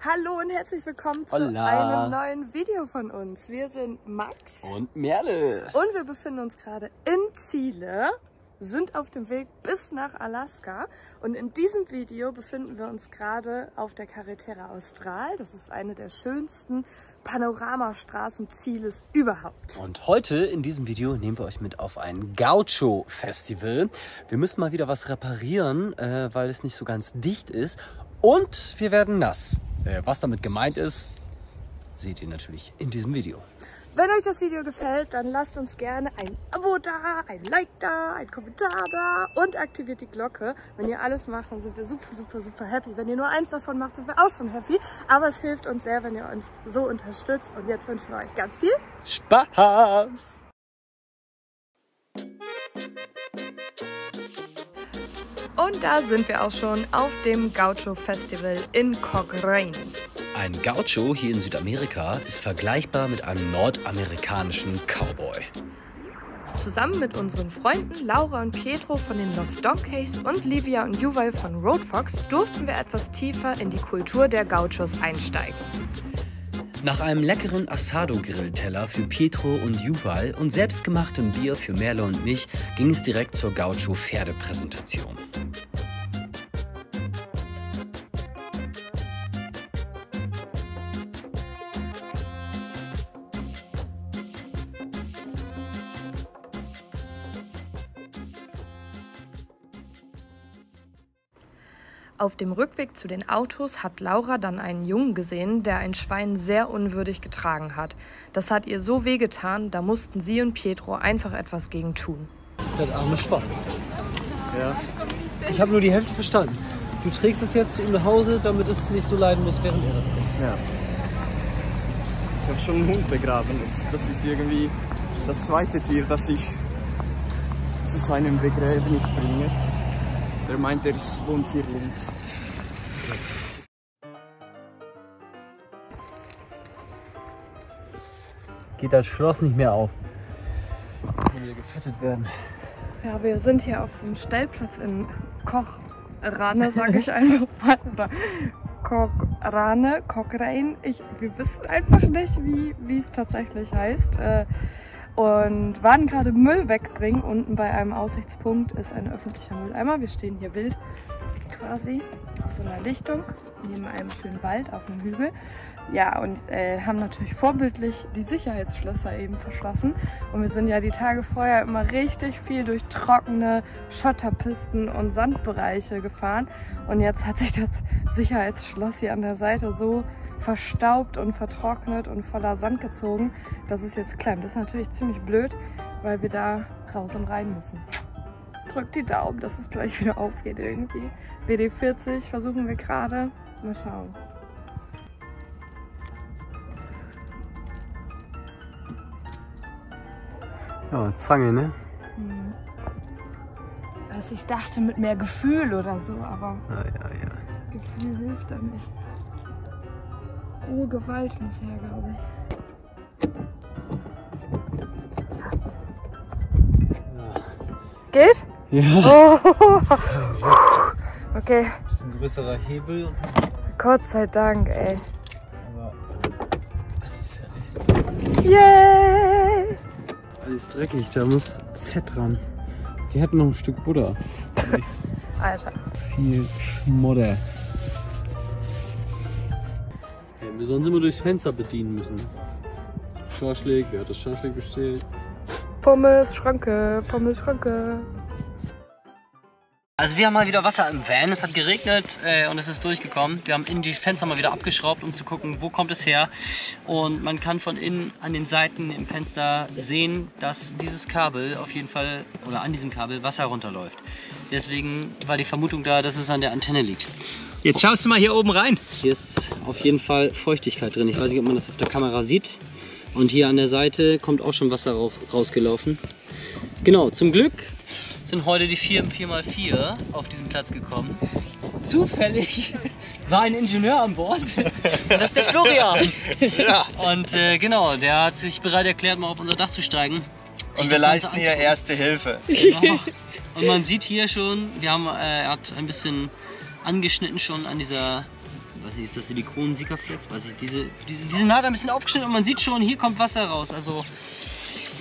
Hallo und herzlich willkommen zu Hola. einem neuen Video von uns. Wir sind Max Und Merle. und wir befinden uns gerade in Chile, sind auf dem Weg bis nach Alaska und in diesem Video befinden wir uns gerade auf der Carretera Austral. Das ist eine der schönsten Panoramastraßen Chiles überhaupt. Und heute in diesem Video nehmen wir euch mit auf ein Gaucho-Festival. Wir müssen mal wieder was reparieren, äh, weil es nicht so ganz dicht ist. Und wir werden nass. Äh, was damit gemeint ist, seht ihr natürlich in diesem Video. Wenn euch das Video gefällt, dann lasst uns gerne ein Abo da, ein Like da, ein Kommentar da und aktiviert die Glocke. Wenn ihr alles macht, dann sind wir super, super, super happy. Wenn ihr nur eins davon macht, sind wir auch schon happy. Aber es hilft uns sehr, wenn ihr uns so unterstützt. Und jetzt wünschen wir euch ganz viel Spaß! Und da sind wir auch schon auf dem Gaucho Festival in Cochrane. Ein Gaucho hier in Südamerika ist vergleichbar mit einem nordamerikanischen Cowboy. Zusammen mit unseren Freunden Laura und Pietro von den Lost Donkeys und Livia und Juval von Roadfox durften wir etwas tiefer in die Kultur der Gauchos einsteigen. Nach einem leckeren Asado-Grillteller für Pietro und Juval und selbstgemachtem Bier für Merle und mich ging es direkt zur Gaucho-Pferdepräsentation. Auf dem Rückweg zu den Autos hat Laura dann einen Jungen gesehen, der ein Schwein sehr unwürdig getragen hat. Das hat ihr so wehgetan, da mussten sie und Pietro einfach etwas gegen tun. Das arme Schwein. Ja. Ich habe nur die Hälfte verstanden. Du trägst es jetzt zu ihm nach Hause, damit es nicht so leiden muss, während er das trägt. Ja. Ich habe schon einen Hund begraben. Das ist irgendwie das zweite Tier, das ich zu seinem Begräbnis bringe. Der meint, er ist- wohnt hier links. Geht das Schloss nicht mehr auf. Kann wieder gefettet werden. Ja, wir sind hier auf so einem Stellplatz in Kochrane, sage ich einfach mal. Oder Kochrane, Cochrane. Ich, wir wissen einfach nicht, wie, wie es tatsächlich heißt. Äh, Und waren gerade Müll wegbringen. Unten bei einem Aussichtspunkt ist ein öffentlicher Mülleimer. Wir stehen hier wild quasi auf so einer Lichtung, neben einem schönen Wald auf einem Hügel. Ja, und äh, haben natürlich vorbildlich die Sicherheitsschlösser eben verschlossen. Und wir sind ja die Tage vorher immer richtig viel durch trockene Schotterpisten und Sandbereiche gefahren. Und jetzt hat sich das Sicherheitsschloss hier an der Seite so verstaubt und vertrocknet und voller Sand gezogen, dass es jetzt klemmt. Das ist natürlich ziemlich blöd, weil wir da raus und rein müssen. Drückt die Daumen, dass es gleich wieder aufgeht irgendwie. WD40 versuchen wir gerade. Mal schauen. Ja, Zange, ne? Hm. Also ich dachte mit mehr Gefühl oder so, aber Ja, ja, ja. Gefühl hilft da nicht. Rohe Gewalt muss her, glaube ich. Geht? Ja. Oh. Okay, Bisschen größerer Hebel. Gott sei Dank, ey. Aber das ist ja echt Yay! Alles dreckig. Da muss Fett dran. Wir hätten noch ein Stück Butter. Alter. Viel Schmodder. Hätten wir sonst immer durchs Fenster bedienen müssen. Schorschläg, wer hat das Schorschläg bestellt? Pommes, Schranke, Pommes, Schranke. Also wir haben mal wieder Wasser im Van. Es hat geregnet äh, und es ist durchgekommen. Wir haben innen die Fenster mal wieder abgeschraubt, um zu gucken, wo kommt es her. Und man kann von innen an den Seiten im Fenster sehen, dass dieses Kabel auf jeden Fall oder an diesem Kabel Wasser runterläuft. Deswegen war die Vermutung da, dass es an der Antenne liegt. Jetzt schaust du mal hier oben rein. Hier ist auf jeden Fall Feuchtigkeit drin. Ich weiß nicht, ob man das auf der Kamera sieht. Und hier an der Seite kommt auch schon Wasser rausgelaufen. Genau, zum Glück sind heute die 4 im 4x4 auf diesen Platz gekommen. Zufällig war ein Ingenieur an Bord. Und das ist der Florian. Ja, Und äh, genau, der hat sich bereit erklärt, mal auf unser Dach zu steigen. und wir leisten hier erste Hilfe. Genau. Und man sieht hier schon, wir haben, äh, er hat ein bisschen angeschnitten schon an dieser was ist das Silikon Sikaflex? Weiß ich, diese, diese, die sind halt ein bisschen aufgeschnitten und man sieht schon, hier kommt Wasser raus. Also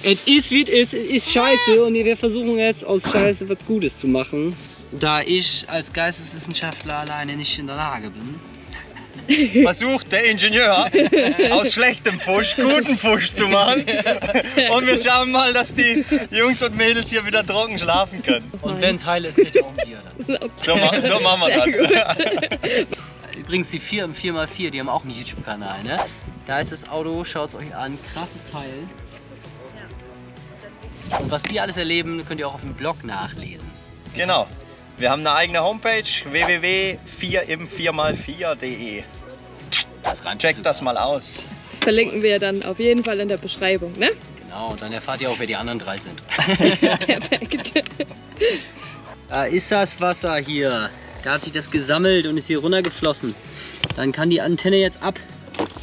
es ist wie es ist, es ist scheiße und wir versuchen jetzt aus Scheiße was Gutes zu machen. Da ich als Geisteswissenschaftler alleine nicht in der Lage bin. versucht der Ingenieur aus schlechtem Fusch guten Fusch zu machen. Und wir schauen mal, dass die Jungs und Mädels hier wieder trocken schlafen können. Und wenn es heil ist, kriegt ihr auch ein Bier dann. So, ma- so machen wir das. Übrigens die 4 im 4x4, die haben auch einen YouTube-Kanal, ne? Da ist das Auto, schaut es euch an, krasses Teil. Und was die alles erleben, könnt ihr auch auf dem Blog nachlesen. Genau. Wir haben eine eigene Homepage www.4im4x4.de. Das reimt Checkt das mal aus. Verlinken wir dann auf jeden Fall in der Beschreibung, ne? Genau, und dann erfahrt ihr auch, wer die anderen drei sind. Perfekt. Da ist das Wasser hier. Da hat sich das gesammelt und ist hier runtergeflossen. Dann kann die Antenne jetzt ab.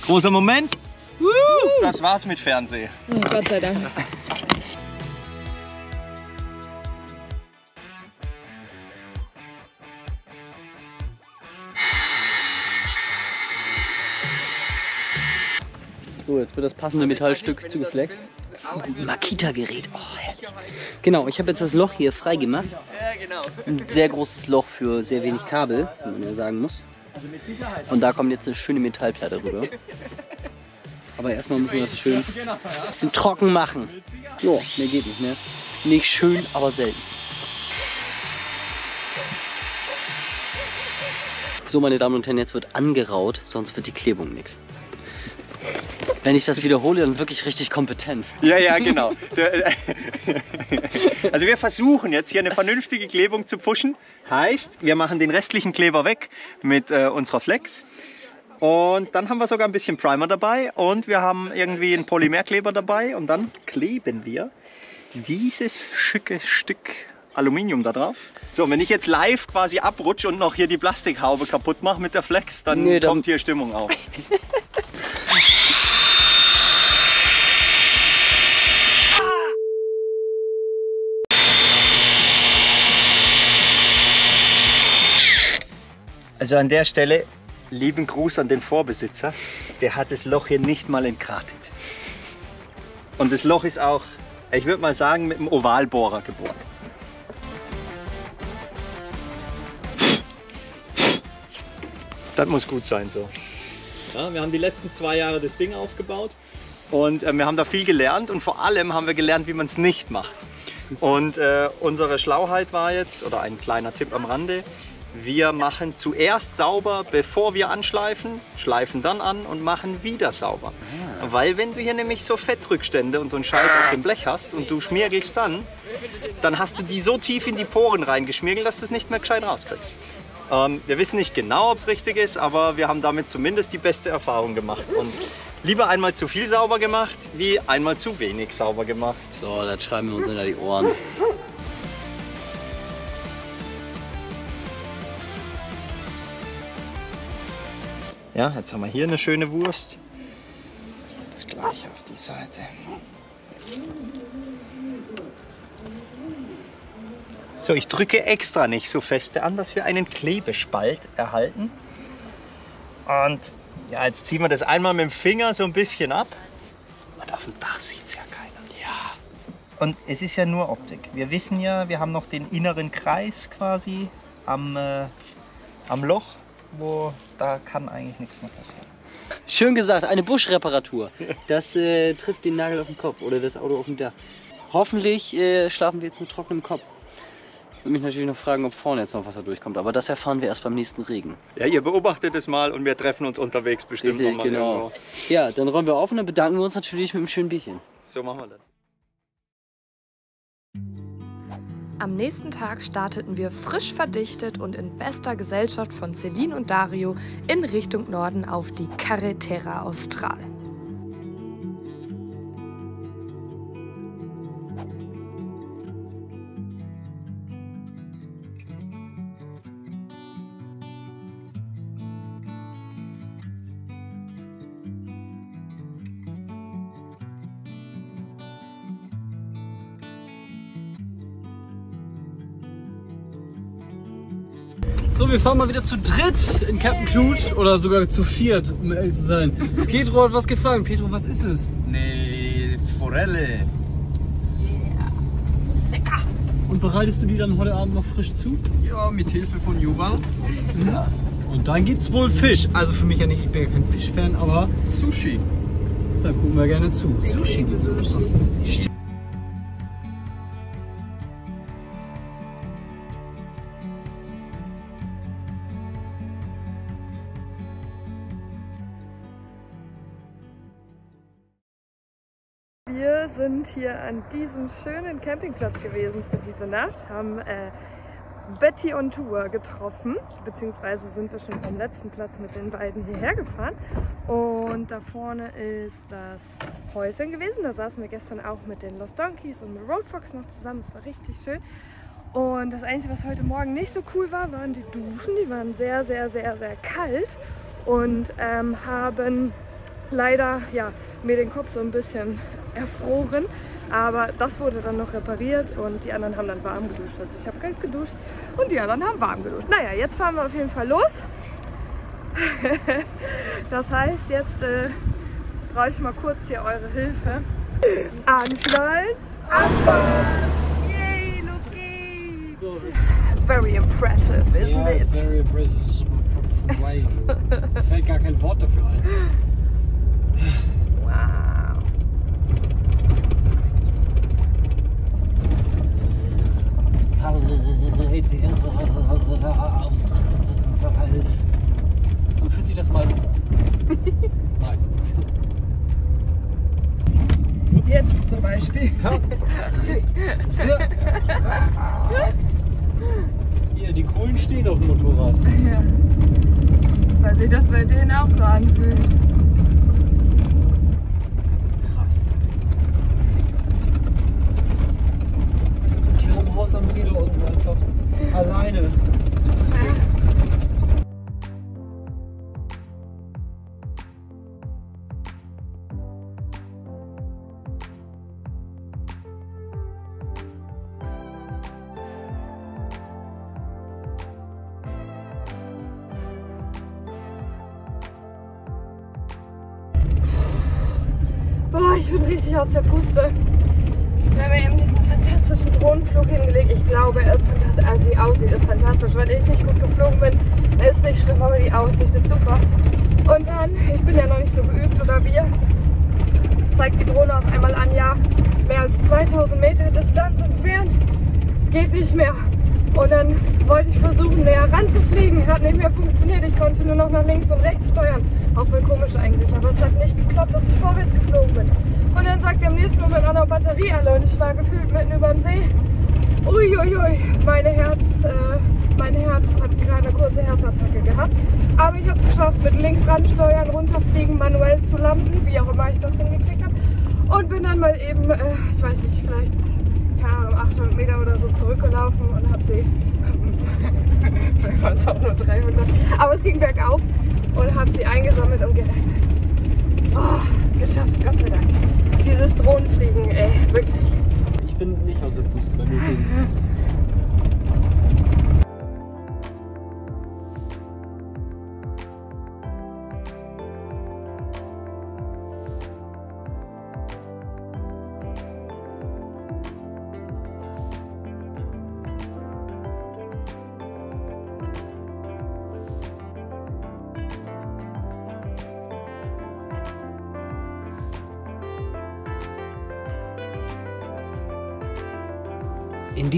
Großer Moment. Das war's mit Fernsehen. Oh, Gott sei Dank. So, jetzt wird das passende Metallstück zugeflext. Makita-Gerät, oh herrlich. Genau, ich habe jetzt das Loch hier frei gemacht. Ein sehr großes Loch für sehr wenig Kabel, wie man ja sagen muss. Und da kommt jetzt eine schöne Metallplatte rüber. Aber erstmal müssen wir das schön ein bisschen trocken machen. Jo, mehr geht nicht mehr. Nicht schön, aber selten. So, meine Damen und Herren, jetzt wird angeraut, sonst wird die Klebung nichts. Wenn ich das wiederhole, dann wirklich richtig kompetent. Ja, ja, genau. Also wir versuchen jetzt hier eine vernünftige Klebung zu pfuschen. Heißt, wir machen den restlichen Kleber weg mit äh, unserer Flex. Und dann haben wir sogar ein bisschen Primer dabei und wir haben irgendwie einen Polymerkleber dabei und dann kleben wir dieses schicke Stück Aluminium da drauf. So, wenn ich jetzt live quasi abrutsche und noch hier die Plastikhaube kaputt mache mit der Flex, dann Nee, dann- kommt hier Stimmung auf. Also an der Stelle lieben Gruß an den Vorbesitzer. Der hat das Loch hier nicht mal entgratet. Und das Loch ist auch, ich würde mal sagen, mit einem Ovalbohrer gebohrt. Das muss gut sein so. Ja, wir haben die letzten zwei Jahre das Ding aufgebaut und äh, wir haben da viel gelernt und vor allem haben wir gelernt, wie man es nicht macht. Und äh, unsere Schlauheit war jetzt, oder ein kleiner Tipp am Rande, wir machen zuerst sauber, bevor wir anschleifen, schleifen dann an und machen wieder sauber. Weil wenn du hier nämlich so Fettrückstände und so einen Scheiß auf dem Blech hast und du schmiergelst dann, dann hast du die so tief in die Poren reingeschmirgelt, dass du es nicht mehr gescheit rauskriegst. Ähm, wir wissen nicht genau, ob es richtig ist, aber wir haben damit zumindest die beste Erfahrung gemacht. Und lieber einmal zu viel sauber gemacht, wie einmal zu wenig sauber gemacht. So, das schreiben wir uns hinter die Ohren. Ja, jetzt haben wir hier eine schöne Wurst. Das gleiche auf die Seite. So, ich drücke extra nicht so feste an, dass wir einen Klebespalt erhalten. Und ja, jetzt ziehen wir das einmal mit dem Finger so ein bisschen ab. Und auf dem Dach sieht es ja keiner. Ja. Und es ist ja nur Optik. Wir wissen ja, wir haben noch den inneren Kreis quasi am, äh, am Loch, wo da kann eigentlich nichts mehr passieren. Schön gesagt, eine Buschreparatur. Das äh, trifft den Nagel auf den Kopf oder das Auto auf dem Dach. Hoffentlich äh, schlafen wir jetzt mit trockenem Kopf. Ich würde mich natürlich noch fragen, ob vorne jetzt noch Wasser durchkommt, aber das erfahren wir erst beim nächsten Regen. Ja, ihr beobachtet es mal und wir treffen uns unterwegs bestimmt Richtig, noch mal genau. irgendwo. Ja, dann räumen wir auf und dann bedanken wir uns natürlich mit einem schönen Bierchen. So machen wir das. Am nächsten Tag starteten wir frisch verdichtet und in bester Gesellschaft von Celine und Dario in Richtung Norden auf die Carretera Austral. Wir fahren mal wieder zu dritt in Captain Knut oder sogar zu viert, um ehrlich zu sein. Petro hat was gefragt. Petro, was ist es? Nee, Forelle. Und bereitest du die dann heute Abend noch frisch zu? Ja, mit Hilfe von Yuval. Und dann gibt's wohl Fisch. Also für mich ja nicht, ich bin ja kein Fischfan, aber Sushi. da gucken wir gerne zu. Sushi gibt's auch. Sind hier an diesem schönen Campingplatz gewesen für diese Nacht, haben äh, Betty on Tour getroffen, beziehungsweise sind wir schon vom letzten Platz mit den beiden hierher gefahren. Und da vorne ist das Häuschen gewesen. Da saßen wir gestern auch mit den Lost Donkeys und mit Road Fox noch zusammen. Es war richtig schön. Und das Einzige, was heute Morgen nicht so cool war, waren die Duschen. Die waren sehr, sehr, sehr, sehr kalt und ähm, haben leider ja, mir den Kopf so ein bisschen erfroren. Aber das wurde dann noch repariert und die anderen haben dann warm geduscht. Also ich habe kalt geduscht und die anderen haben warm geduscht. Naja, jetzt fahren wir auf jeden Fall los. das heißt, jetzt äh, brauche ich mal kurz hier eure Hilfe. Anschnallen, abfahren! Yay, los geht's! So, Very impressive, isn't ja, it? very impressive. Fällt gar kein Wort dafür ein. So fühlt sich das meistens an. meistens. Jetzt zum Beispiel. Hier, die Kohlen stehen auf dem Motorrad. Ja. Weil sich das bei denen auch so anfühlt. Krass. See da unten einfach. Alleine. Schlimm, aber die Aussicht ist super. Und dann, ich bin ja noch nicht so geübt oder wir, zeigt die Drohne auf einmal an, ja, mehr als 2000 Meter Distanz entfernt, geht nicht mehr. Und dann wollte ich versuchen, näher ranzufliegen. Hat nicht mehr funktioniert. Ich konnte nur noch nach links und rechts steuern. Auch voll komisch eigentlich. Aber es hat nicht geklappt, dass ich vorwärts geflogen bin. Und dann sagt er im nächsten Moment an der Batterie alle und ich war gefühlt mitten über dem See. Uiuiui, meine Herz, äh, mein Herz hat gerade eine kurze Herzattacke gehabt. Aber ich habe es geschafft, mit links ransteuern, runterfliegen, manuell zu landen, wie auch immer ich das hingekriegt habe. Und bin dann mal eben, äh, ich weiß nicht, vielleicht, keine Ahnung, 800 Meter oder so zurückgelaufen und habe sie, vielleicht waren es auch nur 300, aber es ging bergauf und habe sie eingesammelt und gerettet.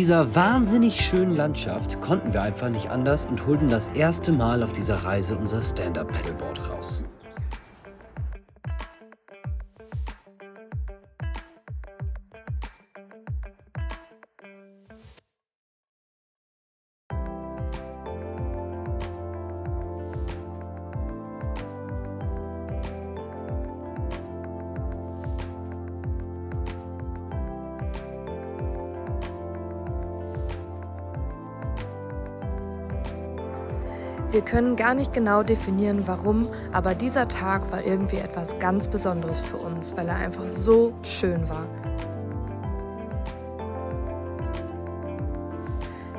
Dieser wahnsinnig schönen Landschaft konnten wir einfach nicht anders und holten das erste Mal auf dieser Reise unser Stand-Up-Paddleboard raus. Wir können gar nicht genau definieren, warum, aber dieser Tag war irgendwie etwas ganz Besonderes für uns, weil er einfach so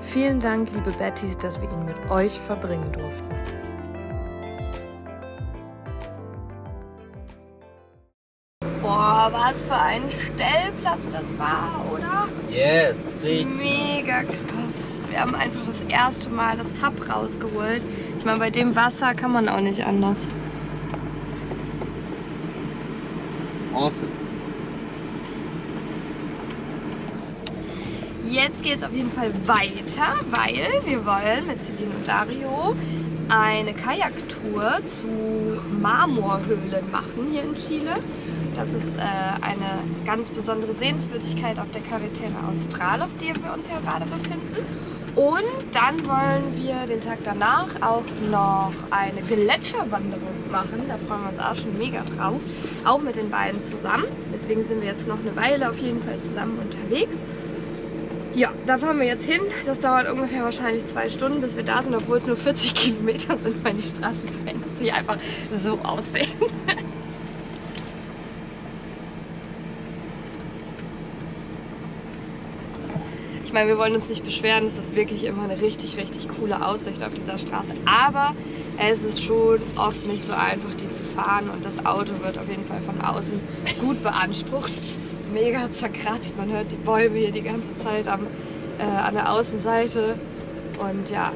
Vielen Dank, liebe Bettys, dass wir ihn mit euch verbringen durften. Was für ein Stellplatz das war, oder? Yes, richtig. Mega krass. Wir haben einfach das erste Mal das Sub rausgeholt. Ich meine, bei dem Wasser kann man auch nicht anders. Awesome. Jetzt geht es auf jeden Fall weiter, weil wir wollen mit Celine und Dario eine Kajaktour zu Marmorhöhlen machen hier in Chile. Das ist äh, eine ganz besondere Sehenswürdigkeit auf der Carretera Austral, auf der wir uns ja gerade befinden. Und dann wollen wir den Tag danach auch noch eine Gletscherwanderung machen. Da freuen wir uns auch schon mega drauf. Auch mit den beiden zusammen. Deswegen sind wir jetzt noch eine Weile auf jeden Fall zusammen unterwegs. Ja, da fahren wir jetzt hin. Das dauert ungefähr wahrscheinlich zwei Stunden, bis wir da sind, obwohl es nur 40 Kilometer sind, weil die Straßen sie einfach so aussehen. meine, wir wollen uns nicht beschweren, es ist wirklich immer eine richtig, richtig coole Aussicht auf dieser Straße. Aber es ist schon oft nicht so einfach, die zu fahren und das Auto wird auf jeden Fall von außen gut beansprucht. Mega zerkratzt, man hört die Bäume hier die ganze Zeit am, äh, an der Außenseite. Und ja,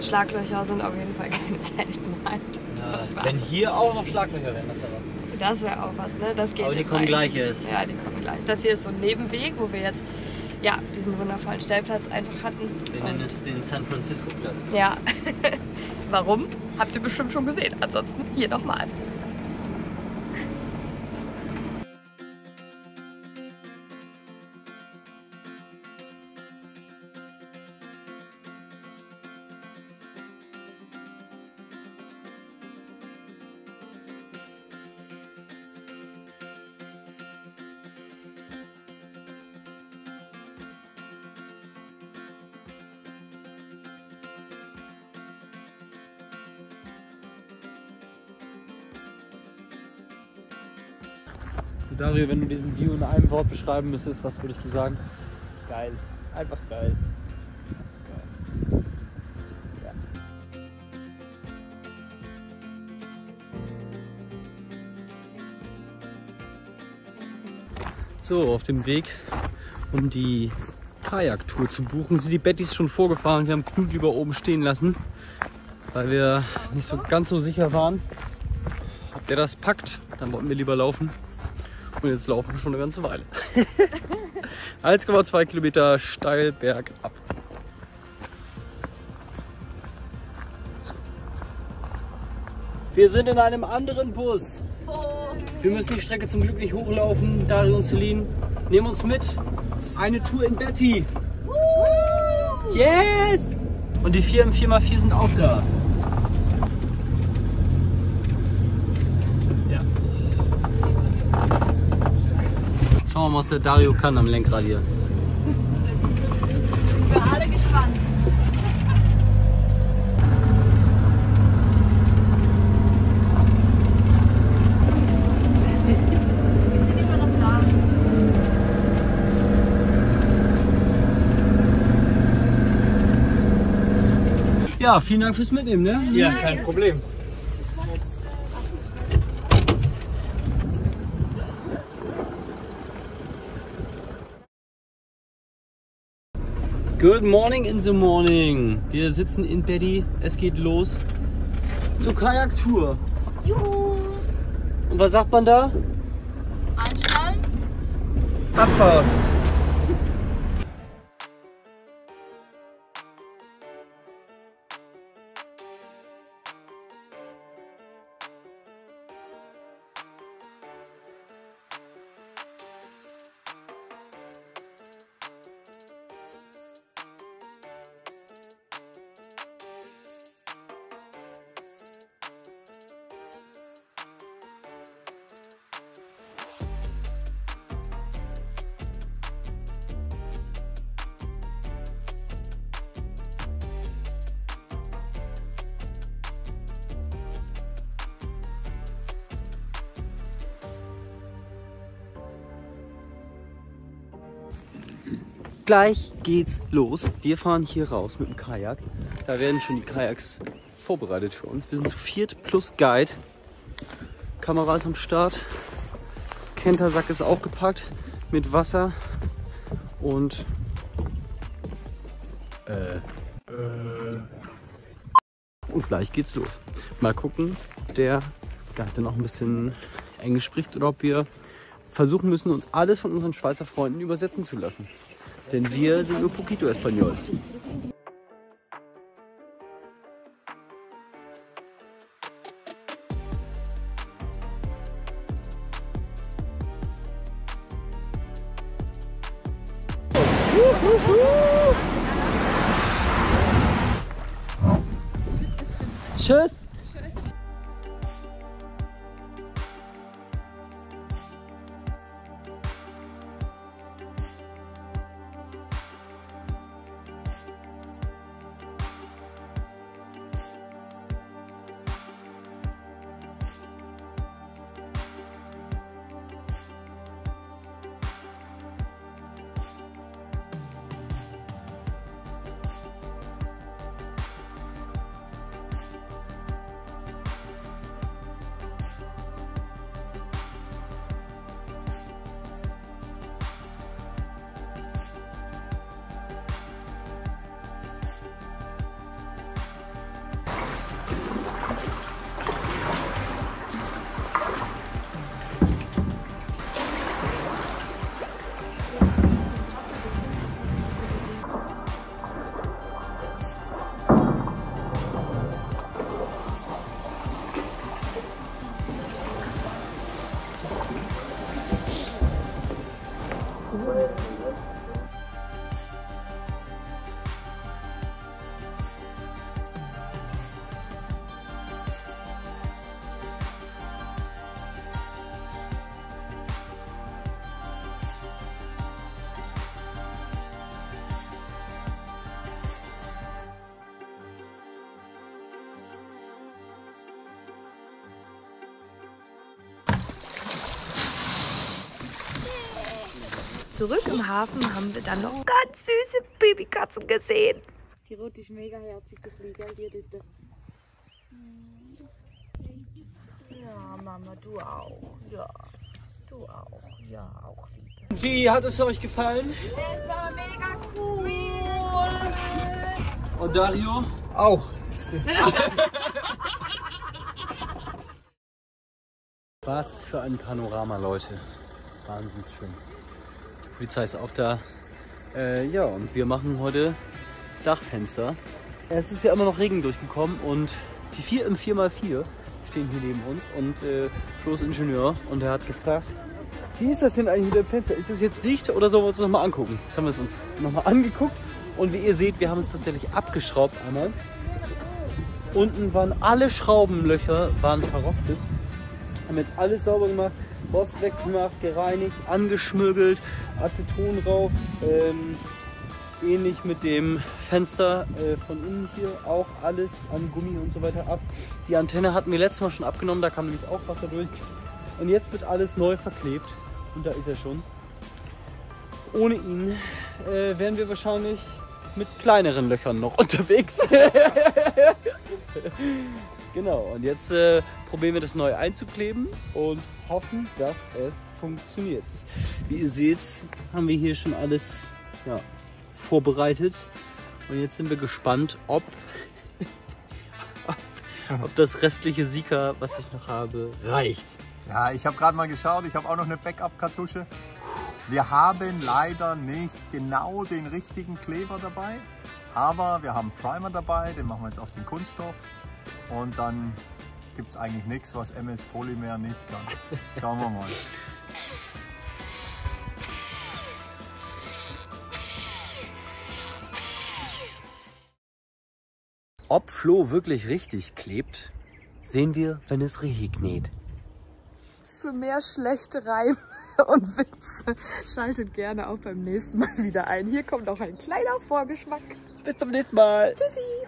Schlaglöcher sind auf jeden Fall keine Seltenheit. Straße. wenn hier auch noch Schlaglöcher wären, das wäre Das wäre auch was, ne? Das geht Aber die jetzt kommen eigentlich. gleich erst. Ja, die kommen gleich. Das hier ist so ein Nebenweg, wo wir jetzt ja, diesen wundervollen Stellplatz einfach hatten. Wir nennen es den San Francisco Platz. ja. Warum? Habt ihr bestimmt schon gesehen. Ansonsten hier nochmal. Dario, wenn du diesen View in einem Wort beschreiben müsstest, was würdest du sagen? Geil. Einfach geil. So, auf dem Weg, um die Kajaktour zu buchen, sind die Bettys schon vorgefahren. Wir haben Knut lieber oben stehen lassen, weil wir nicht so ganz so sicher waren, ob der das packt. Dann wollten wir lieber laufen. Und jetzt laufen wir schon eine ganze Weile. 1,2 Kilometer steil bergab. Wir sind in einem anderen Bus. Wir müssen die Strecke zum Glück nicht hochlaufen. Dario und Celine nehmen uns mit. Eine Tour in Betty. Yes! Und die 4 im 4x4 sind auch da. Schauen wir mal, was der Dario kann am Lenkrad hier. Wir alle gespannt. Wir sind immer noch da. Ja, vielen Dank fürs Mitnehmen, ne? Ja, kein Problem. Good morning in the morning. Wir sitzen in Betty. Es geht los zur Kajaktour. Juhu. Und was sagt man da? Einstellen. Abfahrt. Gleich geht's los. Wir fahren hier raus mit dem Kajak. Da werden schon die Kajaks vorbereitet für uns. Wir sind zu viert plus Guide. Kamera ist am Start. Kentersack ist auch gepackt mit Wasser und äh, und gleich geht's los. Mal gucken, ob der Guide auch ein bisschen Englisch spricht oder ob wir versuchen müssen, uns alles von unseren Schweizer Freunden übersetzen zu lassen. Denn wir sind nur poquito Espanol. Tschüss! Zurück im Hafen haben wir dann noch ganz süße Babykatzen gesehen. Die rote ist mega herzig, die Fliege, die dort. Ja, Mama, du auch. Ja, du auch. Ja, auch lieb. Wie hat es euch gefallen? Es war mega cool. Und Dario? Auch. Was für ein Panorama, Leute. Wahnsinnig schön. Polizei ist auch da. Äh, ja, und wir machen heute Dachfenster. Es ist ja immer noch Regen durchgekommen und die 4 im 4x4 stehen hier neben uns und äh, Flo ist Ingenieur und er hat gefragt, wie ist das denn eigentlich mit dem Fenster? Ist das jetzt dicht oder sollen wir uns nochmal angucken? Jetzt haben wir es uns nochmal angeguckt und wie ihr seht, wir haben es tatsächlich abgeschraubt einmal. Unten waren alle Schraubenlöcher waren verrostet. Haben jetzt alles sauber gemacht, Rost weggemacht, gereinigt, angeschmögelt, Aceton drauf. Ähm, ähnlich mit dem Fenster äh, von innen hier auch alles an Gummi und so weiter ab. Die Antenne hatten wir letztes Mal schon abgenommen, da kam nämlich auch Wasser durch. Und jetzt wird alles neu verklebt und da ist er schon. Ohne ihn äh, wären wir wahrscheinlich mit kleineren Löchern noch unterwegs. genau, und jetzt äh, probieren wir das neu einzukleben und hoffen, dass es funktioniert. Wie ihr seht, haben wir hier schon alles ja, vorbereitet. Und jetzt sind wir gespannt, ob, ob, das restliche Sika, was ich noch habe, reicht. Ja, ich habe gerade mal geschaut, ich habe auch noch eine Backup-Kartusche. Wir haben leider nicht genau den richtigen Kleber dabei, aber wir haben Primer dabei, den machen wir jetzt auf den Kunststoff und dann gibt es eigentlich nichts, was MS Polymer nicht kann. Schauen wir mal. Ob Flo wirklich richtig klebt, sehen wir, wenn es regnet. Für mehr schlechte Reime und Witze schaltet gerne auch beim nächsten Mal wieder ein. Hier kommt noch ein kleiner Vorgeschmack. Bis zum nächsten Mal. Tschüssi!